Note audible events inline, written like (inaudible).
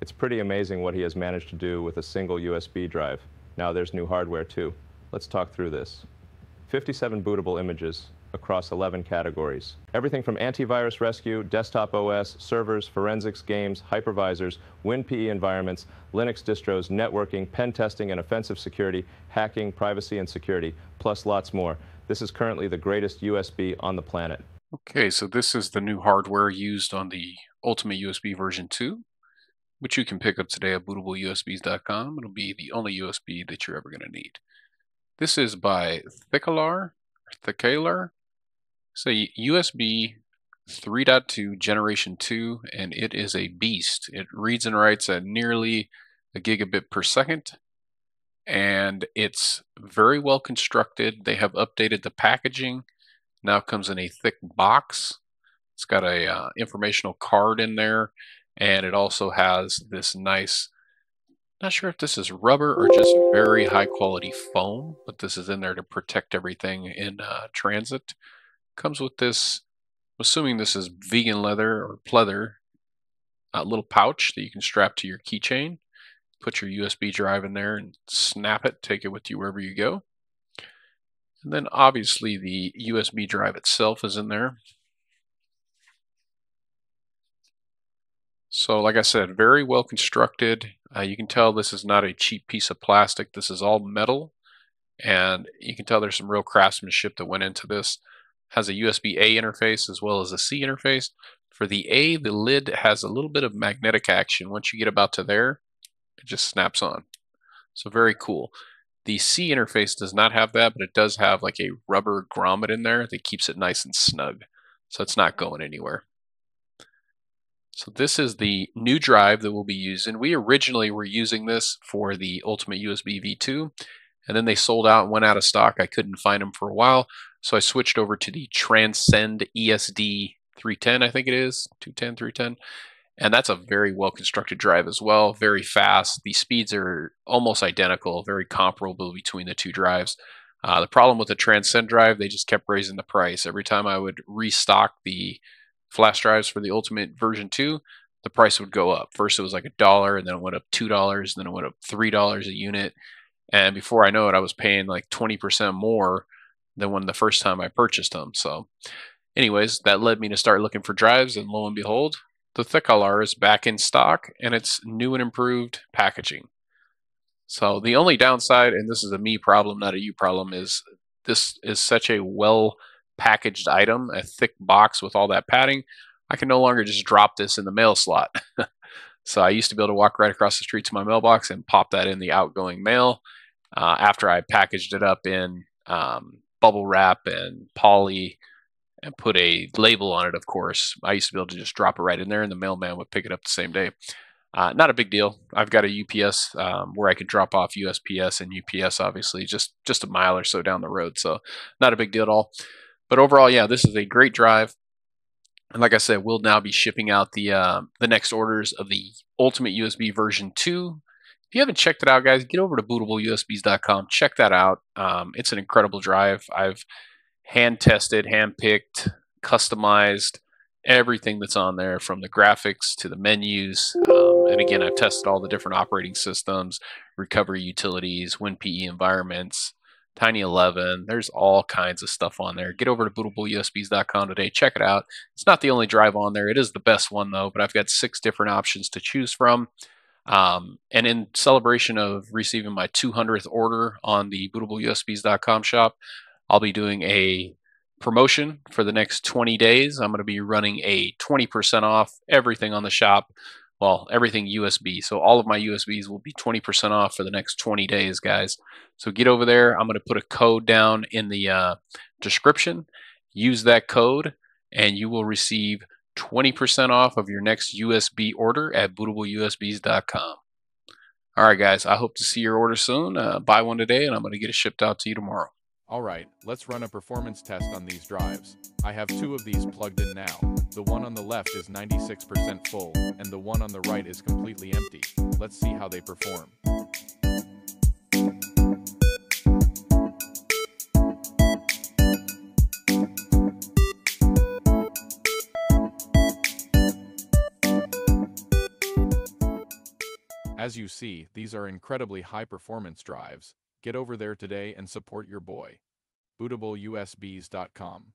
It's pretty amazing what he has managed to do with a single USB drive. Now there's new hardware too. Let's talk through this. 57 bootable images across 11 categories. Everything from antivirus rescue, desktop OS, servers, forensics, games, hypervisors, WinPE environments, Linux distros, networking, pen testing and offensive security, hacking, privacy and security, plus lots more. This is currently the greatest USB on the planet. Okay, so this is the new hardware used on the Ultimate USB version 2, which you can pick up today at bootableusbs.com. It'll be the only USB that you're ever going to need. This is by Thkailar, Thkailar. It's a USB 3.2 Generation 2, and it is a beast. It reads and writes at nearly a gigabit per second, and it's very well constructed. They have updated the packaging. Now comes in a thick box. It's got a uh, informational card in there, and it also has this nice not sure if this is rubber or just very high quality foam, but this is in there to protect everything in uh, transit. Comes with this, I'm assuming this is vegan leather or pleather, a little pouch that you can strap to your keychain. Put your USB drive in there and snap it, take it with you wherever you go. And then obviously the USB drive itself is in there. So like I said, very well constructed. Uh, you can tell this is not a cheap piece of plastic. This is all metal. And you can tell there's some real craftsmanship that went into this. Has a USB-A interface as well as a C interface. For the A, the lid has a little bit of magnetic action. Once you get about to there, it just snaps on. So very cool. The C interface does not have that, but it does have like a rubber grommet in there that keeps it nice and snug. So it's not going anywhere. So this is the new drive that we'll be using. We originally were using this for the Ultimate USB V2, and then they sold out and went out of stock. I couldn't find them for a while, so I switched over to the Transcend ESD 310, I think it is, 210, 310. And that's a very well constructed drive as well, very fast. The speeds are almost identical, very comparable between the two drives. Uh, the problem with the Transcend drive, they just kept raising the price. Every time I would restock the flash drives for the Ultimate version 2, the price would go up. First it was like a dollar, and then it went up $2, and then it went up $3 a unit. And before I know it, I was paying like 20% more than when the first time I purchased them. So anyways, that led me to start looking for drives, and lo and behold, the Thkailar is back in stock, and it's new and improved packaging. So the only downside, and this is a me problem, not a you problem, is this is such a well packaged item, a thick box with all that padding, I can no longer just drop this in the mail slot. (laughs) so I used to be able to walk right across the street to my mailbox and pop that in the outgoing mail uh, after I packaged it up in um, bubble wrap and poly and put a label on it, of course. I used to be able to just drop it right in there and the mailman would pick it up the same day. Uh, not a big deal. I've got a UPS um, where I can drop off USPS and UPS, obviously, just just a mile or so down the road. So not a big deal at all. But overall, yeah, this is a great drive. And like I said, we'll now be shipping out the uh, the next orders of the Ultimate USB version 2. If you haven't checked it out, guys, get over to bootableusbs.com. Check that out. Um, it's an incredible drive. I've hand tested, hand picked, customized everything that's on there from the graphics to the menus. Um, and again, I've tested all the different operating systems, recovery utilities, WinPE environments, Tiny 11. There's all kinds of stuff on there. Get over to bootableusbs.com today. Check it out. It's not the only drive on there. It is the best one, though, but I've got six different options to choose from. Um, and in celebration of receiving my 200th order on the bootableusbs.com shop, I'll be doing a promotion for the next 20 days. I'm going to be running a 20% off everything on the shop well, everything USB. So all of my USBs will be 20% off for the next 20 days, guys. So get over there. I'm going to put a code down in the uh, description. Use that code, and you will receive 20% off of your next USB order at bootableusbs.com. All right, guys. I hope to see your order soon. Uh, buy one today, and I'm going to get it shipped out to you tomorrow. Alright, let's run a performance test on these drives. I have two of these plugged in now. The one on the left is 96% full, and the one on the right is completely empty. Let's see how they perform. As you see, these are incredibly high-performance drives. Get over there today and support your boy. BootableUSBs.com